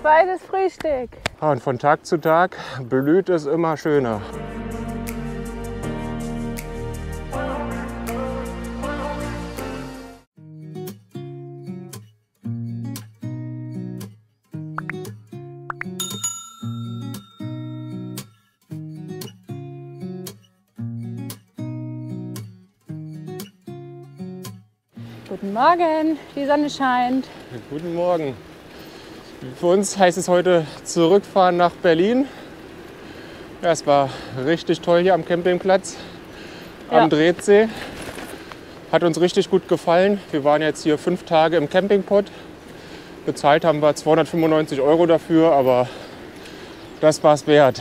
Zweites Frühstück. Ja, und von Tag zu Tag blüht es immer schöner. Guten Morgen, die Sonne scheint. Guten Morgen. Für uns heißt es heute zurückfahren nach Berlin. Ja, es war richtig toll hier am Campingplatz Ja. am Drehsee. Hat uns richtig gut gefallen. Wir waren jetzt hier fünf Tage im Campingpot. Bezahlt haben wir 295 Euro dafür, aber das war es wert.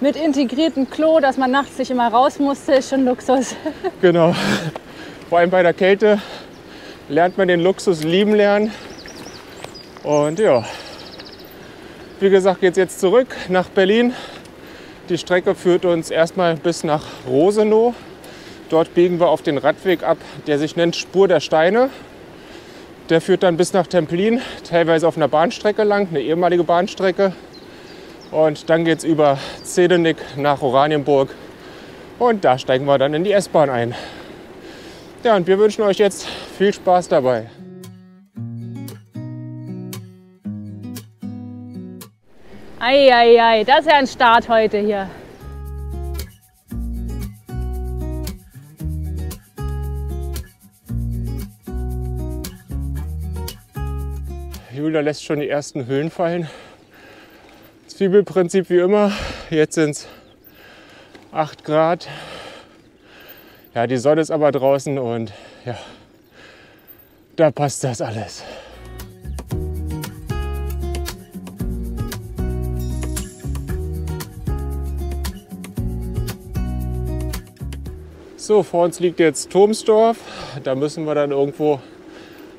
Mit integriertem Klo, dass man nachts nicht immer raus musste, ist schon Luxus. Genau. Vor allem bei der Kälte lernt man den Luxus lieben lernen. Und ja, wie gesagt, geht es jetzt zurück nach Berlin. Die Strecke führt uns erstmal bis nach Rosenow. Dort biegen wir auf den Radweg ab, der sich nennt Spur der Steine. Der führt dann bis nach Templin, teilweise auf einer Bahnstrecke lang, eine ehemalige Bahnstrecke. Und dann geht es über Zedenik nach Oranienburg. Und da steigen wir dann in die S-Bahn ein. Ja, und wir wünschen euch jetzt viel Spaß dabei. Eieiei, das ist ja ein Start heute hier. Julia lässt schon die ersten Hüllen fallen. Zwiebelprinzip wie immer. Jetzt sind es 8 Grad. Ja, die Sonne ist aber draußen und ja, da passt das alles. So, vor uns liegt jetzt Turmsdorf. Da müssen wir dann irgendwo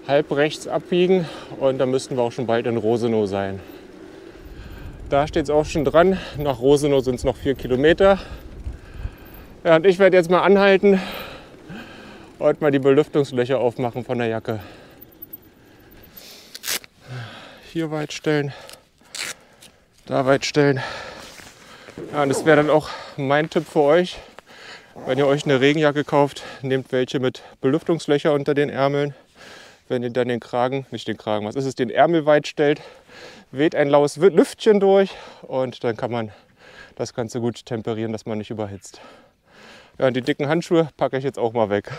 halb rechts abbiegen und dann müssten wir auch schon bald in Rosenow sein. Da steht es auch schon dran. Nach Rosenow sind es noch vier Kilometer. Ja, und ich werde jetzt mal anhalten und mal die Belüftungslöcher aufmachen von der Jacke. Hier weit stellen, da weit stellen. Ja, und das wäre dann auch mein Tipp für euch. Wenn ihr euch eine Regenjacke kauft, nehmt welche mit Belüftungslöcher unter den Ärmeln. Wenn ihr dann den Kragen, nicht den Kragen, was ist es, den Ärmel weit stellt, weht ein laues Lüftchen durch und dann kann man das Ganze gut temperieren, dass man nicht überhitzt. Ja, die dicken Handschuhe packe ich jetzt auch mal weg.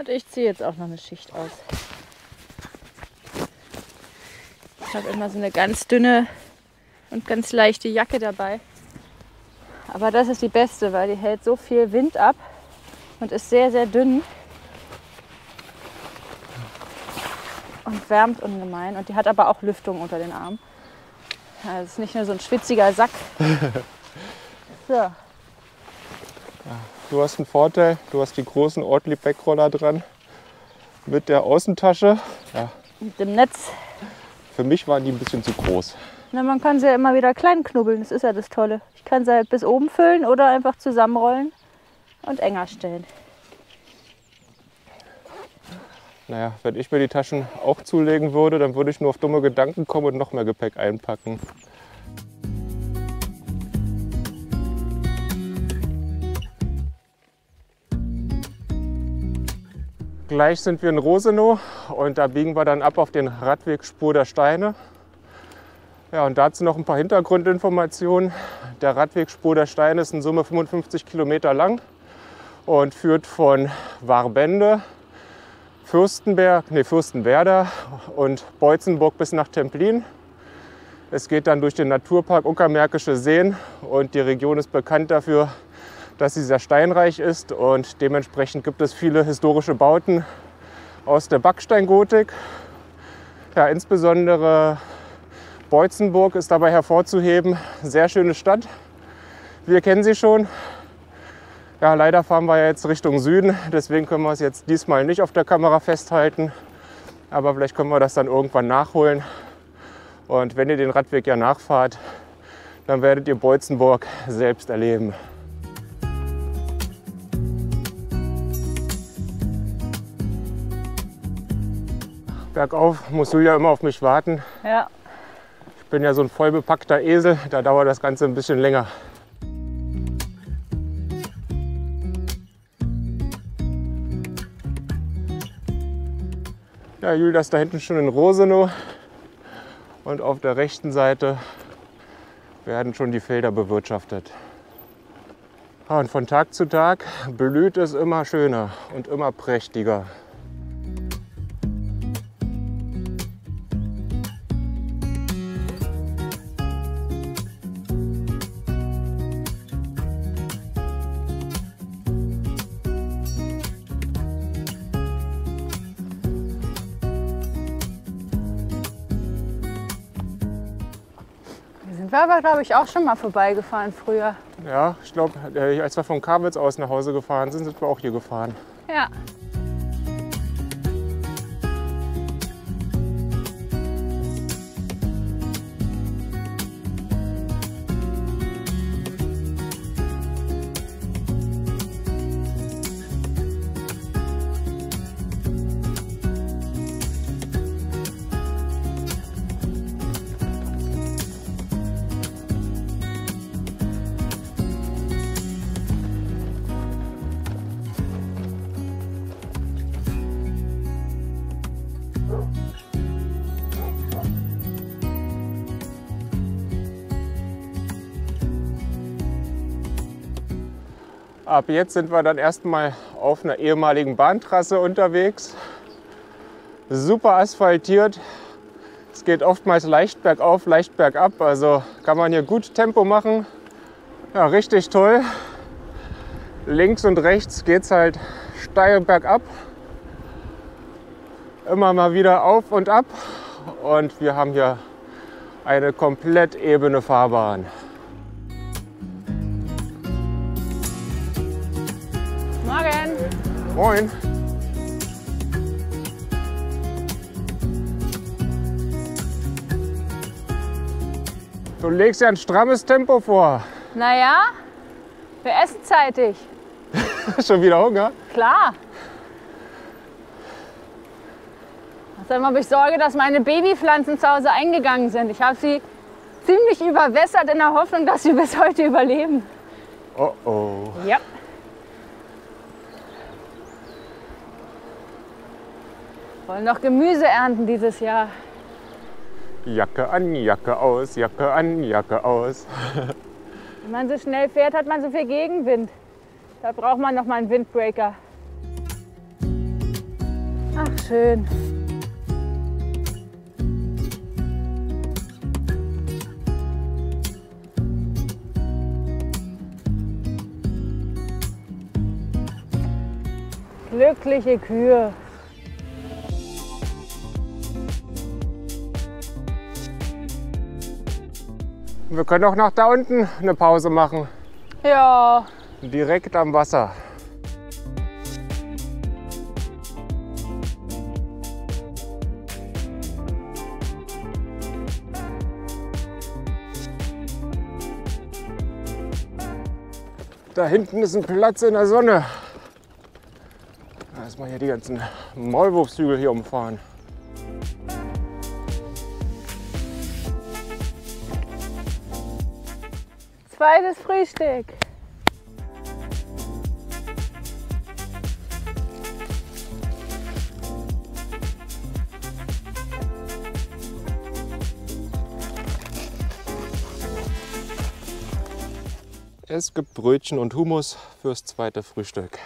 Und ich ziehe jetzt auch noch eine Schicht aus. Ich habe immer so eine ganz dünne und ganz leichte Jacke dabei. Aber das ist die beste, weil die hält so viel Wind ab und ist sehr, sehr dünn. Und wärmt ungemein. Und die hat aber auch Lüftung unter den Armen. Ja, es ist nicht nur so ein schwitziger Sack. So, Du hast einen Vorteil, du hast die großen Ortlieb Backroller dran mit der Außentasche. Ja, mit dem Netz. für mich waren die ein bisschen zu groß. Na, man kann sie ja immer wieder klein knubbeln, das ist ja das Tolle. Ich kann sie halt bis oben füllen oder einfach zusammenrollen und enger stellen. Naja, wenn ich mir die Taschen auch zulegen würde, dann würde ich nur auf dumme Gedanken kommen und noch mehr Gepäck einpacken. Gleich sind wir in Rosenow und da biegen wir dann ab auf den Radweg Spur der Steine. Ja, und dazu noch ein paar Hintergrundinformationen. Der Radweg Spur der Steine ist in Summe 55 Kilometer lang und führt von Warbende Fürstenberg, nee, Fürstenwerder und Beutzenburg bis nach Templin. Es geht dann durch den Naturpark Uckermärkische Seen und die Region ist bekannt dafür, dass sie sehr steinreich ist und dementsprechend gibt es viele historische Bauten aus der Backsteingotik. Ja, insbesondere Beutzenburg ist dabei hervorzuheben. Sehr schöne Stadt. Wir kennen sie schon. Ja, leider fahren wir jetzt Richtung Süden, deswegen können wir es jetzt diesmal nicht auf der Kamera festhalten. Aber vielleicht können wir das dann irgendwann nachholen. Und wenn ihr den Radweg ja nachfahrt, dann werdet ihr Beutzenburg selbst erleben. Bergauf muss Julia immer auf mich warten. Ja. Ich bin ja so ein vollbepackter Esel, da dauert das Ganze ein bisschen länger. Ja, Julia ist da hinten schon in Rosenow und auf der rechten Seite werden schon die Felder bewirtschaftet. Und von Tag zu Tag blüht es immer schöner und immer prächtiger. Aber, glaube ich, auch schon mal vorbeigefahren früher. Ja, ich glaube, als wir von Karwitz aus nach Hause gefahren sind, sind wir auch hier gefahren. Ja. Ab jetzt sind wir dann erstmal auf einer ehemaligen Bahntrasse unterwegs. Super asphaltiert. Es geht oftmals leicht bergauf, leicht bergab. Also kann man hier gut Tempo machen. Ja, richtig toll. Links und rechts geht es halt steil bergab. Immer mal wieder auf und ab. Und wir haben hier eine komplett ebene Fahrbahn. Moin! Du legst ja ein strammes Tempo vor. Naja, wir essen zeitig. Schon wieder Hunger? Klar. Außerdem habe ich Sorge, dass meine Babypflanzen zu Hause eingegangen sind. Ich habe sie ziemlich überwässert in der Hoffnung, dass sie bis heute überleben. Oh oh. Ja. Wollen noch Gemüse ernten dieses Jahr. Jacke an, Jacke aus, Jacke an, Jacke aus. Wenn man so schnell fährt, hat man so viel Gegenwind. Da braucht man noch mal einen Windbreaker. Ach, schön. Glückliche Kühe. Wir können auch nach da unten eine Pause machen. Ja, Direkt am Wasser. Da hinten ist ein Platz in der Sonne. Erstmal hier die ganzen Maulwurfshügel hier umfahren. Zweites Frühstück. Es gibt Brötchen und Hummus fürs zweite Frühstück.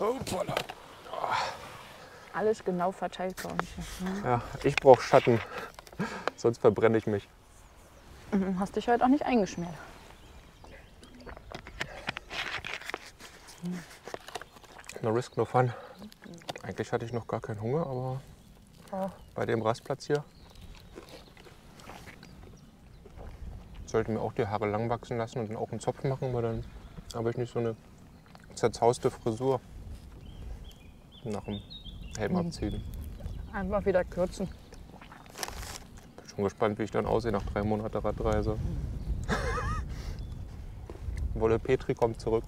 Hoppala. Alles genau verteilt bei uns. Ja, ich brauche Schatten, sonst verbrenne ich mich. Mhm, Hast dich heute auch nicht eingeschmiert. No risk, no fun. Eigentlich hatte ich noch gar keinen Hunger, aber bei dem Rastplatz hier sollten wir auch die Haare lang wachsen lassen und dann auch einen Zopf machen, weil dann habe ich nicht so eine zerzauste Frisur nach dem Helm abziehen. Einfach wieder kürzen. Bin schon gespannt, wie ich dann aussehe nach drei Monaten Radreise. Wolle Petri kommt zurück.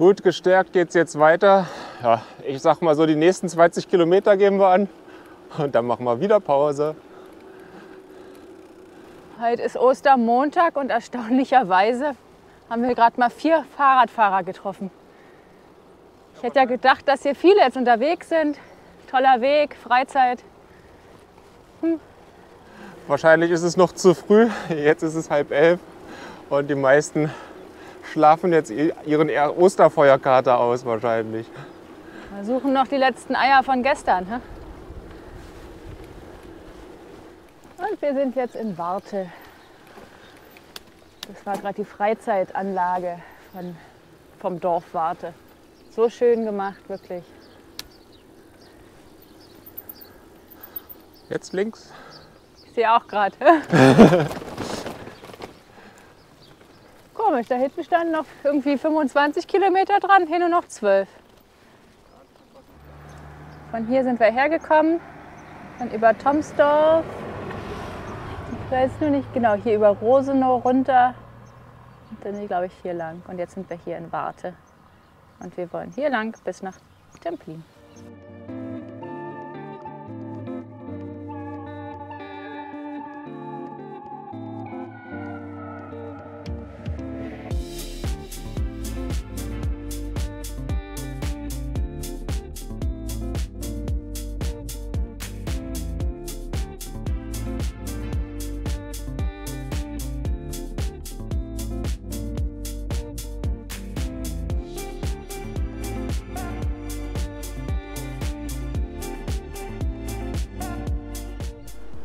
Gut, gestärkt geht's jetzt weiter. Ja, ich sag mal so, die nächsten 20 Kilometer gehen wir an und dann machen wir wieder Pause. Heute ist Ostermontag und erstaunlicherweise haben wir gerade mal vier Fahrradfahrer getroffen. Ich hätte ja gedacht, dass hier viele jetzt unterwegs sind. Toller Weg, Freizeit. Wahrscheinlich ist es noch zu früh. Jetzt ist es halb elf und die meisten schlafen jetzt ihren Er- Osterfeuerkater aus wahrscheinlich. Wir suchen noch die letzten Eier von gestern. hä? Und wir sind jetzt in Warte. Das war gerade die Freizeitanlage von, vom Dorf Warte. So schön gemacht, wirklich. Jetzt links. Ich sehe auch gerade. Komisch, da hinten standen noch irgendwie 25 Kilometer dran, hier nur noch 12. Von hier sind wir hergekommen, dann über Tomsdorf. Ich weiß nur nicht genau, hier über Rosenow runter und dann glaube ich hier lang. Und jetzt sind wir hier in Warte. Und wir wollen hier lang bis nach Templin.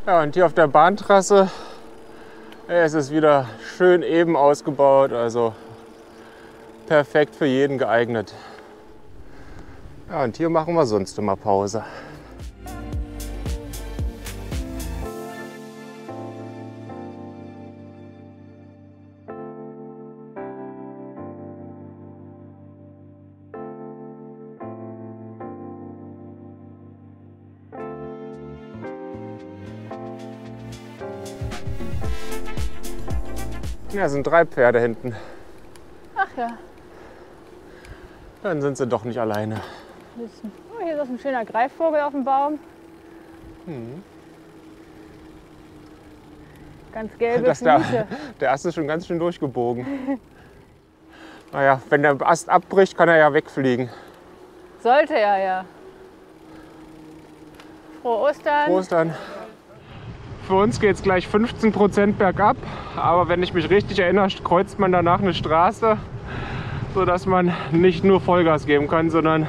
Ja, und hier auf der Bahntrasse es ist wieder schön eben ausgebaut, also perfekt für jeden geeignet. Ja, und hier machen wir sonst immer Pause. Ja, sind drei Pferde hinten. Ach ja, Dann sind sie doch nicht alleine. oh, hier ist ein schöner Greifvogel auf dem Baum. Ganz gelbe Das da, der Ast ist schon ganz schön durchgebogen. Naja, wenn der Ast abbricht, kann er ja wegfliegen. Sollte er ja. Frohe Ostern. Prost dann. Für uns geht es gleich 15% bergab, aber wenn ich mich richtig erinnere, kreuzt man danach eine Straße, sodass man nicht nur Vollgas geben kann, sondern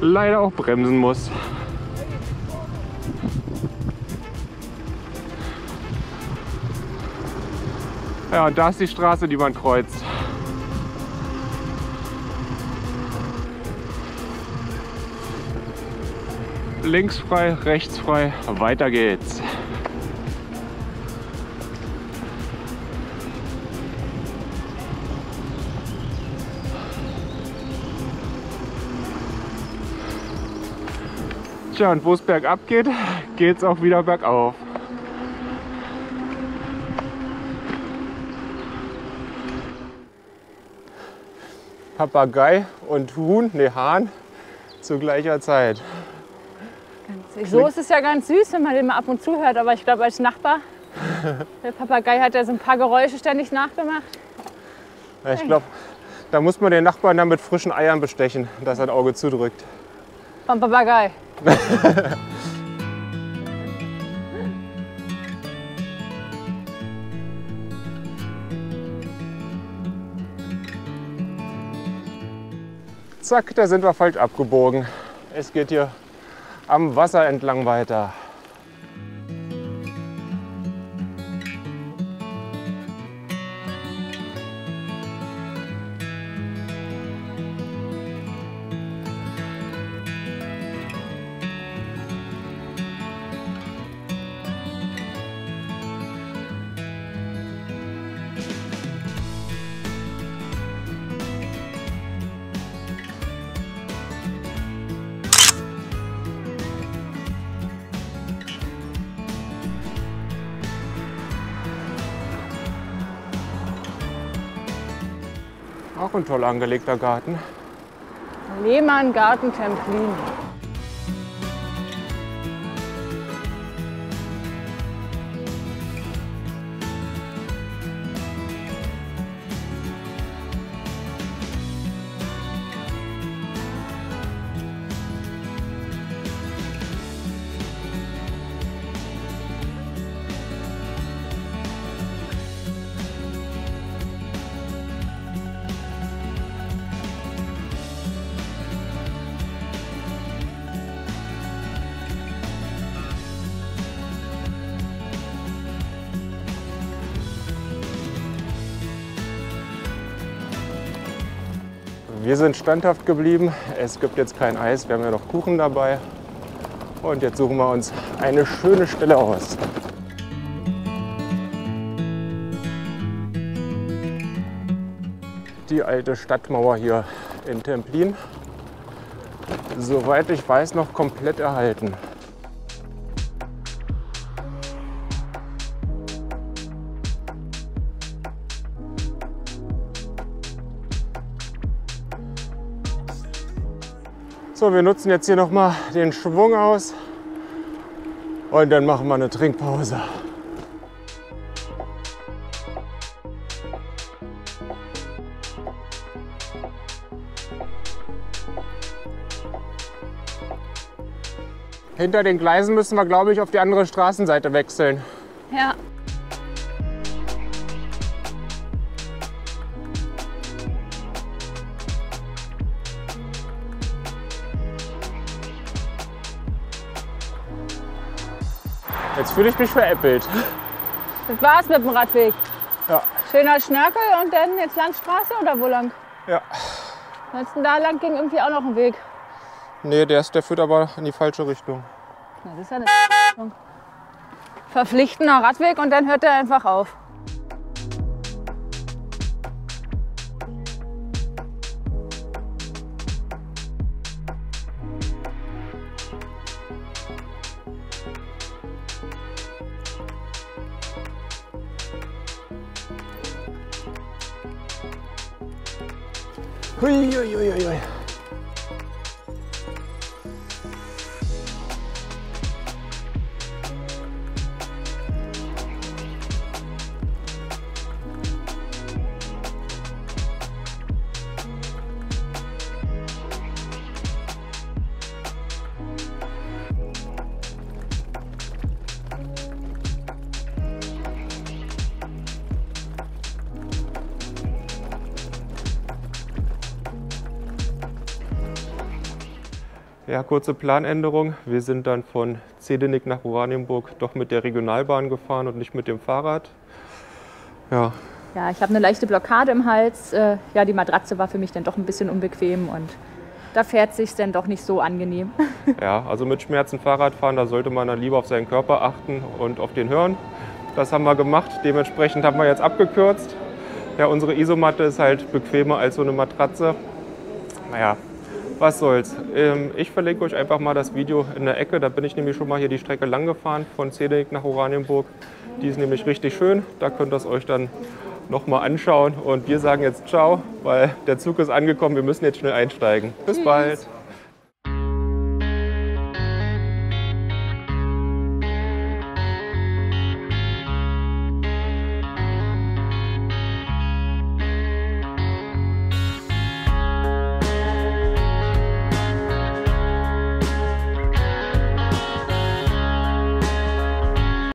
leider auch bremsen muss. Ja, und da ist die Straße, die man kreuzt. Links frei, rechts frei, weiter geht's. Tja, und wo es bergab geht, geht's auch wieder bergauf. Papagei und Huhn, ne Hahn, zu gleicher Zeit. So ist es ja ganz süß, wenn man den mal ab und zu hört. Aber ich glaube, als Nachbar, der Papagei hat ja so ein paar Geräusche ständig nachgemacht. Ja, ich glaube, da muss man den Nachbarn dann mit frischen Eiern bestechen, dass er ein Auge zudrückt. Vom Papagei. Zack, da sind wir falsch abgebogen. Es geht hier am Wasser entlang weiter. Auch ein toll angelegter Garten. Lehmann Garten Templin. Wir sind standhaft geblieben. Es gibt jetzt kein Eis, wir haben ja noch Kuchen dabei. Und jetzt suchen wir uns eine schöne Stelle aus. Die alte Stadtmauer hier in Templin. Soweit ich weiß, noch komplett erhalten. So, wir nutzen jetzt hier nochmal den Schwung aus und dann machen wir eine Trinkpause. Hinter den Gleisen müssen wir, glaube ich, auf die andere Straßenseite wechseln. Ja. Jetzt fühle ich mich veräppelt. Das war's mit dem Radweg. Ja. Schöner Schnörkel und dann jetzt Landstraße oder wo lang? Ja. Ansonsten da lang ging irgendwie auch noch ein Weg. Nee, der, ist, der führt aber in die falsche Richtung. Na, das ist ja eine. Verpflichtender Radweg und dann hört er einfach auf. 诶呦呦呦呦呦。Ja, kurze Planänderung. Wir sind dann von Zedenik nach Oranienburg doch mit der Regionalbahn gefahren und nicht mit dem Fahrrad. Ja, Ja, ich habe eine leichte Blockade im Hals. Äh, Ja, die Matratze war für mich dann doch ein bisschen unbequem und da fährt sich dann doch nicht so angenehm. ja, also mit Schmerzen Fahrrad fahren, da sollte man dann lieber auf seinen Körper achten und auf den hören. Das haben wir gemacht. Dementsprechend haben wir jetzt abgekürzt. Ja, unsere Isomatte ist halt bequemer als so eine Matratze. Naja, was soll's. Ähm, Ich verlinke euch einfach mal das Video in der Ecke. Da bin ich nämlich schon mal hier die Strecke lang gefahren von Zedenik nach Oranienburg. Die ist nämlich richtig schön. Da könnt ihr es euch dann noch mal anschauen. Und wir sagen jetzt Ciao, weil der Zug ist angekommen. Wir müssen jetzt schnell einsteigen. Bis bald.